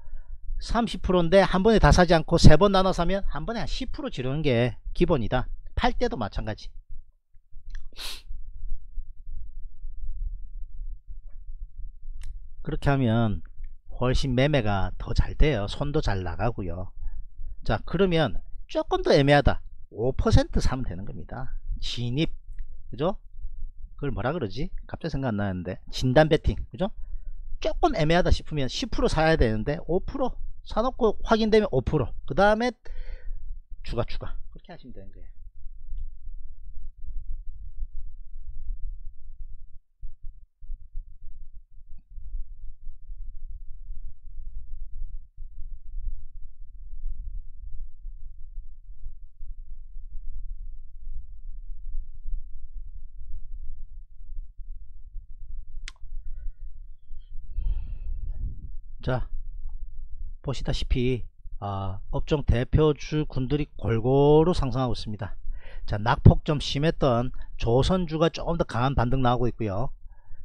30%인데 한 번에 다 사지 않고 세 번 나눠 사면 한 번에 한 10% 지르는 게 기본이다. 팔 때도 마찬가지. 그렇게 하면 훨씬 매매가 더 잘 돼요. 손도 잘 나가고요. 자 그러면 조금 더 애매하다. 5% 사면 되는 겁니다. 진입. 그죠? 그걸 뭐라 그러지? 갑자기 생각 안 나는데. 진단 베팅. 그죠? 조금 애매하다 싶으면 10% 사야 되는데 5% 사놓고 확인되면 5%그 다음에 추가 추가. 그렇게 하시면 되는 거예요 자 보시다시피 아, 업종 대표주 군들이 골고루 상승하고 있습니다. 자 낙폭 좀 심했던 조선주가 조금 더 강한 반등 나오고 있고요.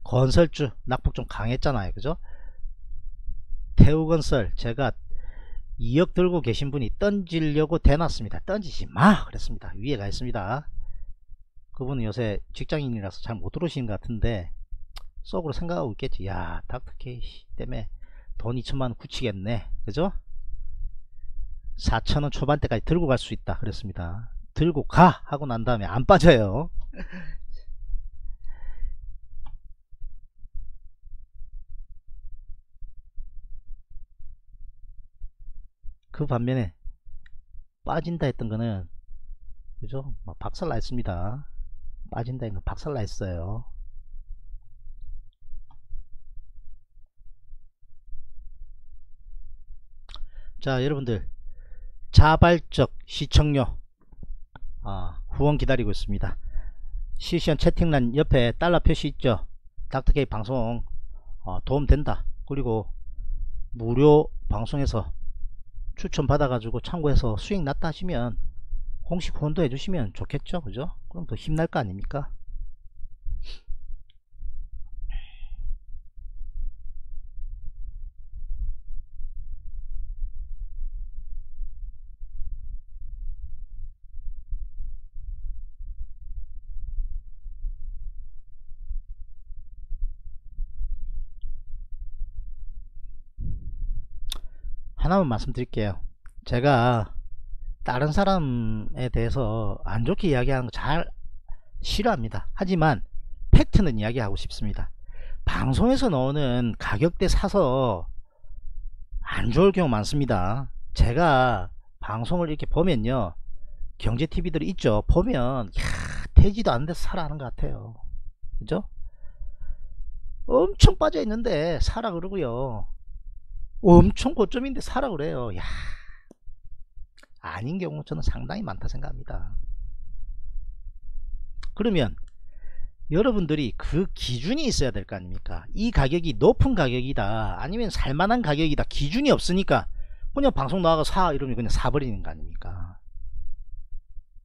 건설주 낙폭 좀 강했잖아요. 그죠? 태우건설 제가 2억 들고 계신 분이 던지려고 대놨습니다. 던지지 마! 그랬습니다. 위에 가 있습니다. 그분은 요새 직장인이라서 잘 못 들어오시는 것 같은데 속으로 생각하고 있겠지. 야 닥터케이 때문에 돈 2천만원 굳히겠네. 그죠? 4천원 초반대까지 들고 갈 수 있다 그랬습니다. 들고 가! 하고 난 다음에 안 빠져요. 그 반면에 빠진다 했던 거는 그죠? 박살 나 있습니다. 빠진다 했던 거 박살 나 있어요 자 여러분들. 자발적 시청료. 아, 후원 기다리고 있습니다. 실시간 채팅란 옆에 달러 표시 있죠? 닥터케이 방송. 어, 도움된다. 그리고 무료 방송에서 추천 받아 가지고 참고해서 수익 났다 하시면 공식 후원도 해주시면 좋겠죠? 그죠? 그럼 더 힘날 거 아닙니까 하나만 말씀드릴게요. 제가 다른 사람에 대해서 안 좋게 이야기하는 거 잘 싫어합니다. 하지만 팩트는 이야기하고 싶습니다. 방송에서 나오는 가격대 사서 안 좋을 경우 많습니다. 제가 방송을 이렇게 보면요. 경제 TV들이 있죠. 보면 야 되지도 않는 데서 사라 하는 것 같아요. 그죠? 엄청 빠져 있는데 사라 그러고요 엄청 고점인데 사라 그래요. 야 아닌 경우 저는 상당히 많다 생각합니다. 그러면 여러분들이 그 기준이 있어야 될 거 아닙니까? 이 가격이 높은 가격이다 아니면 살만한 가격이다 기준이 없으니까 그냥 방송 나와서 사 이러면 그냥 사버리는 거 아닙니까?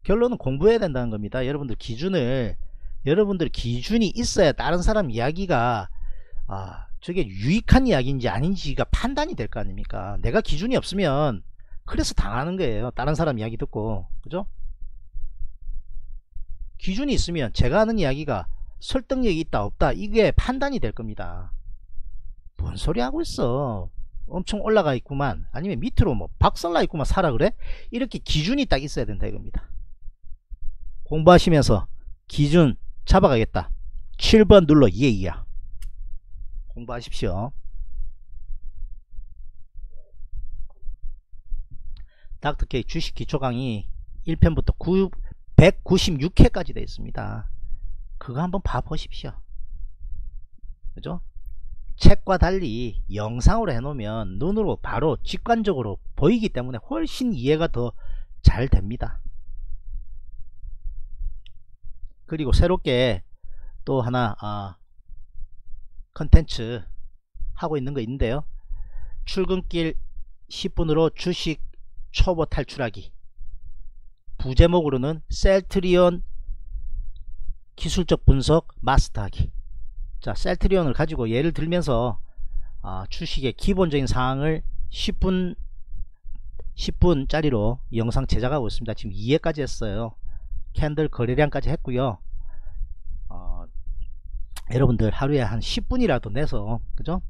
결론은 공부해야 된다는 겁니다. 여러분들 기준을 여러분들 기준이 있어야 다른 사람 이야기가 아 저게 유익한 이야기인지 아닌지가 판단이 될 거 아닙니까? 내가 기준이 없으면 그래서 당하는 거예요. 다른 사람 이야기 듣고. 그죠? 기준이 있으면 제가 하는 이야기가 설득력이 있다 없다 이게 판단이 될 겁니다. 뭔 소리 하고 있어? 엄청 올라가 있구만. 아니면 밑으로 뭐 박살나 있구만. 사라 그래? 이렇게 기준이 딱 있어야 된다 이겁니다. 공부하시면서 기준 잡아가겠다. 7번 눌러 예이야 공부하십시오 닥터케이 주식 기초 강의 1편부터 9, 196회까지 되어 있습니다. 그거 한번 봐보십시오. 그죠? 책과 달리 영상으로 해놓으면 눈으로 바로 직관적으로 보이기 때문에 훨씬 이해가 더 잘 됩니다. 그리고 새롭게 또 하나 아, 컨텐츠 하고 있는 거 있는데요. 출근길 10분으로 주식 초보 탈출하기. 부제목으로는 셀트리온 기술적 분석 마스터하기. 자 셀트리온을 가지고 예를 들면서 아, 주식의 기본적인 사항을 10분 10분 짜리로 영상 제작하고 있습니다. 지금 2회까지 했어요. 캔들 거래량까지 했고요. 어, 여러분들 하루에 한 10분이라도 내서 그죠?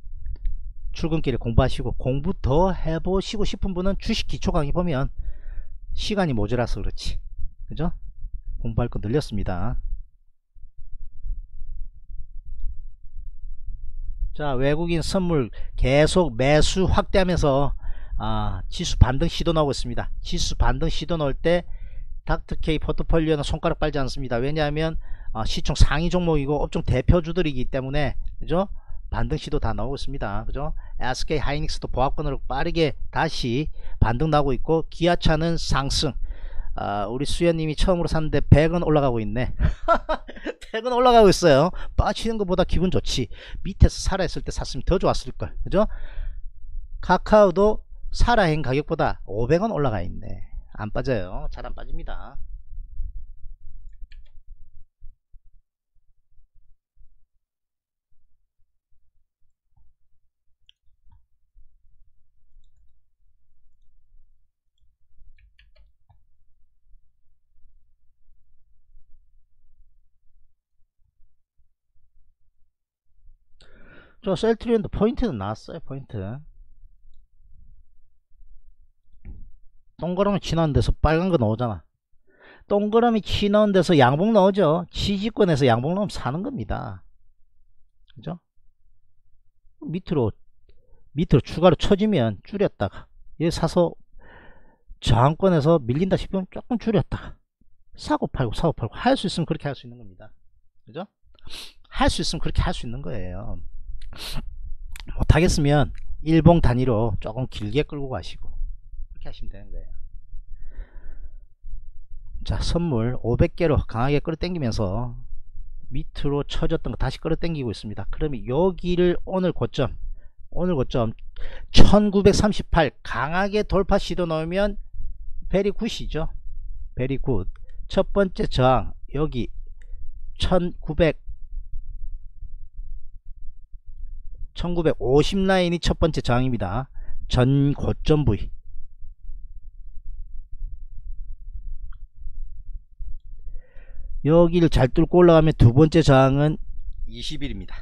출근길에 공부하시고 공부 더 해보시고 싶은 분은 주식 기초 강의 보면 시간이 모자라서 그렇지. 그죠? 공부할 거 늘렸습니다. 자 외국인 선물 계속 매수 확대하면서 아, 지수 반등 시도 나오고 있습니다. 지수 반등 시도 나올 때 닥터케이 포트폴리오는 손가락 빨지 않습니다. 왜냐하면 아, 시총 상위 종목이고 업종 대표주들이기 때문에 그죠? 반등 시도 다 나오고 있습니다. 그죠? SK 하이닉스도 보합권으로 빠르게 다시 반등 나고 있고 기아차는 상승. 아, 우리 수연님이 처음으로 샀는데 100원 올라가고 있네. 100원 올라가고 있어요. 빠지는 것보다 기분 좋지. 밑에서 살아있을 때 샀으면 더 좋았을걸. 그죠? 카카오도 살아행 가격보다 500원 올라가 있네. 안 빠져요. 잘 안 빠집니다 저 셀트리온도 포인트는 나왔어요 포인트. 동그라미 치는 데서 빨간 거 나오잖아. 동그라미 치는 데서 양봉 나오죠. 지지권에서 양봉 나오면 사는 겁니다. 그죠? 밑으로 밑으로 추가로 쳐지면 줄였다가 얘 사서 저항권에서 밀린다 싶으면 조금 줄였다가 사고 팔고 사고 팔고 할 수 있으면 그렇게 할 수 있는 겁니다. 그죠? 할 수 있으면 그렇게 할 수 있는 거예요 못하겠으면 일봉 단위로 조금 길게 끌고 가시고 그렇게 하시면 되는 거예요 자 선물 500개로 강하게 끌어당기면서 밑으로 쳐졌던 거 다시 끌어당기고 있습니다 그러면 여기를 오늘 고점 오늘 고점 1938 강하게 돌파 시도 넣으면 베리 굿이죠. Very good. 첫 번째 저항 여기 1900 1950 라인이 첫 번째 저항입니다. 전 고점 부위. 여기를 잘 뚫고 올라가면 두 번째 저항은 20일입니다.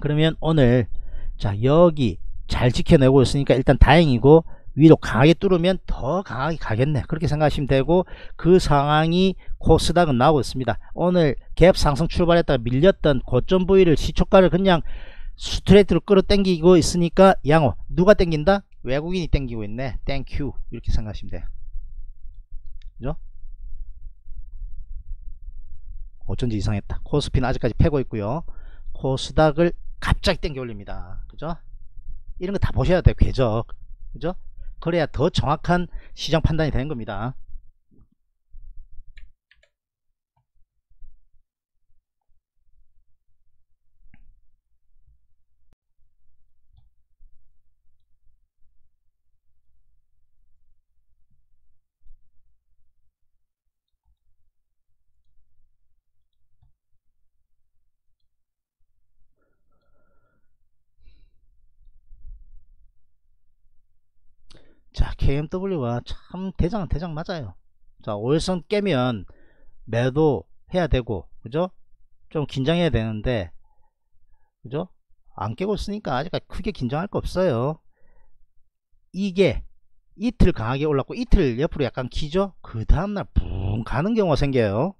그러면 오늘 자 여기 잘 지켜내고 있으니까 일단 다행이고 위로 강하게 뚫으면 더 강하게 가겠네. 그렇게 생각하시면 되고 그 상황이 코스닥은 나오고 있습니다. 오늘 갭 상승 출발했다가 밀렸던 고점 부위를 시초가를 그냥 스트레이트로 끌어당기고 있으니까 양호. 누가 땡긴다? 외국인이 땡기고 있네. Thank you 이렇게 생각하시면 돼요. 그죠? 어쩐지 이상했다. 코스피는 아직까지 패고 있고요. 코스닥을 갑자기 땡겨 올립니다. 그죠? 이런 거 다 보셔야 돼요. 궤적. 그죠 그래야 더 정확한 시장 판단이 되는 겁니다 자 KMW가 참 대장은 대장 맞아요. 자 5일선 깨면 매도 해야 되고 그죠? 좀 긴장해야 되는데 그죠? 안 깨고 있으니까 아직까지 크게 긴장할 거 없어요. 이게 이틀 강하게 올랐고 이틀 옆으로 약간 기죠? 그 다음날 붕 가는 경우가 생겨요.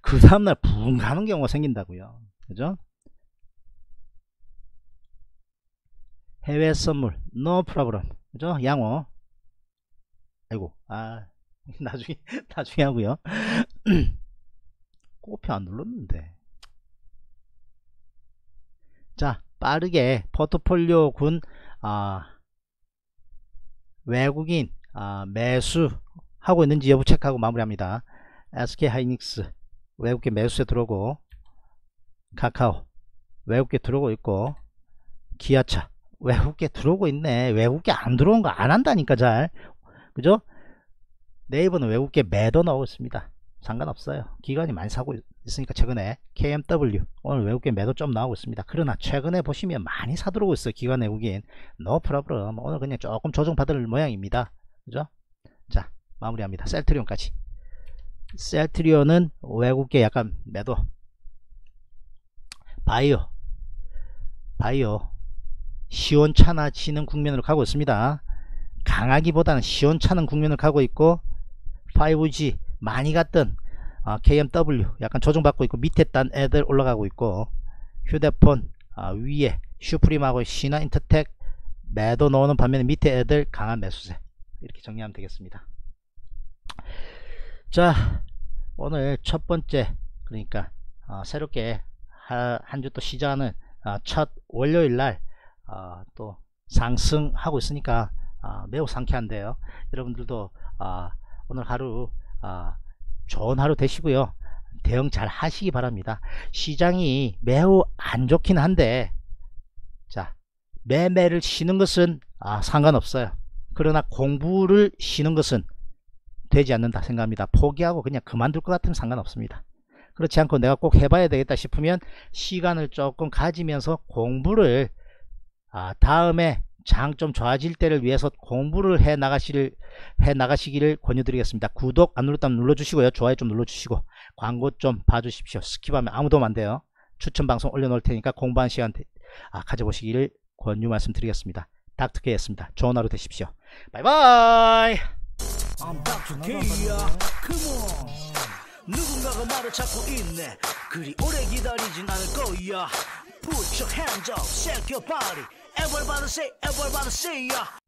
그 다음날 붕 가는 경우가 생긴다고요. 그죠? 해외 선물 no problem. 그죠? 양호 아이고 아 나중에 나중에 하고요. 꼬표 안 눌렀는데. 자 빠르게 포트폴리오 군 아, 외국인 아, 매수 하고 있는지 여부 체크하고 마무리합니다. SK 하이닉스 외국계 매수에 들어오고 카카오 외국계 들어오고 있고 기아차 외국계 들어오고 있네. 외국계 안 들어온 거 안 한다니까 잘 그죠? 네이버는 외국계 매도 나오고 있습니다. 상관없어요. 기관이 많이 사고 있으니까 최근에 KMW 오늘 외국계 매도 좀 나오고 있습니다. 그러나 최근에 보시면 많이 사들어오고 있어요. 기관 외국인 노 프로블럼 오늘 그냥 조금 조정 받을 모양입니다. 그죠? 자 마무리합니다. 셀트리온까지 셀트리온은 외국계 약간 매도 바이오 바이오 시원찮아지는 국면으로 가고 있습니다. 강하기보다는 시원찮은 국면을 가고 있고 5G 많이 갔던 어, KMW 약간 조정받고 있고 밑에 딴 애들 올라가고 있고 휴대폰 어, 위에 슈프림하고 신화 인터텍 매도 넣는 반면에 밑에 애들 강한 매수세. 이렇게 정리하면 되겠습니다. 자 오늘 첫 번째 그러니까 어, 새롭게 한 주 또 시작하는 어, 첫 월요일날 어, 또 상승하고 있으니까 아, 매우 상쾌한데요. 여러분들도 아, 오늘 하루 아, 좋은 하루 되시고요. 대응 잘 하시기 바랍니다. 시장이 매우 안 좋긴 한데 자 매매를 쉬는 것은 아, 상관없어요. 그러나 공부를 쉬는 것은 되지 않는다 생각합니다. 포기하고 그냥 그만둘 것 같으면 상관없습니다. 그렇지 않고 내가 꼭 해봐야 되겠다 싶으면 시간을 조금 가지면서 공부를 아, 다음에 장좀 좋아질 때를 위해서 공부를 해 나가시를 해 나가시기를 권유드리겠습니다. 구독 안 눌렀다면 눌러주시고요. 좋아요 좀 눌러주시고 광고 좀 봐주십시오. skip하면 아무도 안 돼요. 추천 방송 올려놓을 테니까 공부한 시간 아, 가져보시기를 권유 말씀드리겠습니다. 닥터케였습니다. 좋은 하루 되십시오. 바이바이. I'm Dr. K야 Come 누군가가 말을 찾고 있네 그리 오래 기다리진 않을 거야 Put your hands up, shake your body Everybody say, everybody say, yeah